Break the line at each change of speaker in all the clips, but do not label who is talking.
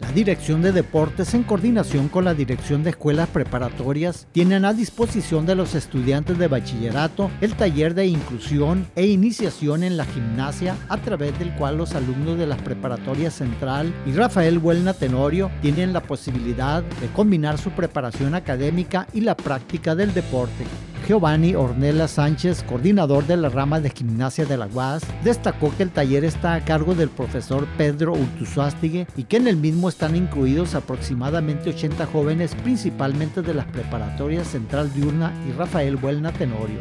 La Dirección de Deportes, en coordinación con la Dirección de Escuelas Preparatorias, tienen a disposición de los estudiantes de bachillerato el taller de inclusión e iniciación en la gimnasia, a través del cual los alumnos de las preparatorias Central y Rafael Huelna Tenorio tienen la posibilidad de combinar su preparación académica y la práctica del deporte. Giovanni Ornella Sánchez, coordinador de la rama de gimnasia de la UAS, destacó que el taller está a cargo del profesor Pedro Urtuzuastigue y que en el mismo están incluidos aproximadamente 80 jóvenes, principalmente de las preparatorias Central Diurna y Rafael Buelna Tenorio.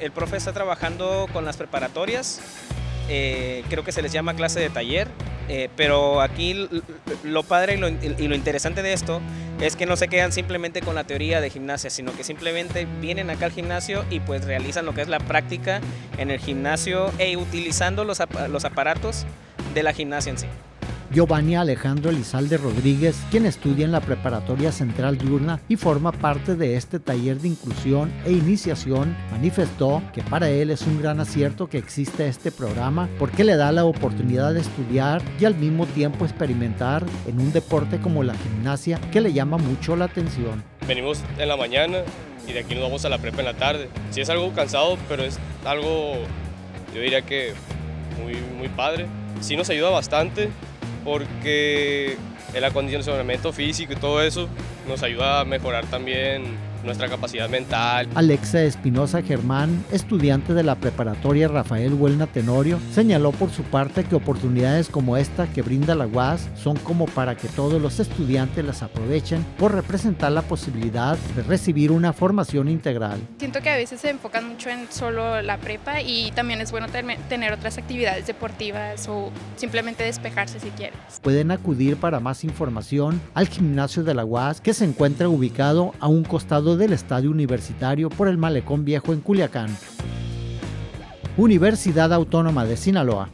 El profe está trabajando con las preparatorias, eh, creo que se les llama clase de taller, eh, pero aquí lo padre y lo, interesante de esto es que no se quedan simplemente con la teoría de gimnasia, sino que simplemente vienen acá al gimnasio y pues realizan lo que es la práctica en el gimnasio e utilizando los, los aparatos de la gimnasia en sí.
Giovanni Alejandro Elizalde Rodríguez, quien estudia en la Preparatoria Central Diurna y forma parte de este taller de inclusión e iniciación, manifestó que para él es un gran acierto que existe este programa porque le da la oportunidad de estudiar y al mismo tiempo experimentar en un deporte como la gimnasia que le llama mucho la atención.
Venimos en la mañana y de aquí nos vamos a la prepa en la tarde. Sí es algo cansado, pero es algo, yo diría que muy, muy padre. Sí nos ayuda bastante porque el acondicionamiento físico y todo eso nos ayuda a mejorar también nuestra capacidad mental.
Alexa Espinosa Germán, estudiante de la preparatoria Rafael Huelna Tenorio, señaló por su parte que oportunidades como esta que brinda la UAS son como para que todos los estudiantes las aprovechen por representar la posibilidad de recibir una formación integral.
Siento que a veces se enfocan mucho en solo la prepa y también es bueno tener otras actividades deportivas o simplemente despejarse si quieren.
Pueden acudir para información al gimnasio de la UAS que se encuentra ubicado a un costado del Estadio Universitario por el Malecón Viejo en Culiacán. Universidad Autónoma de Sinaloa.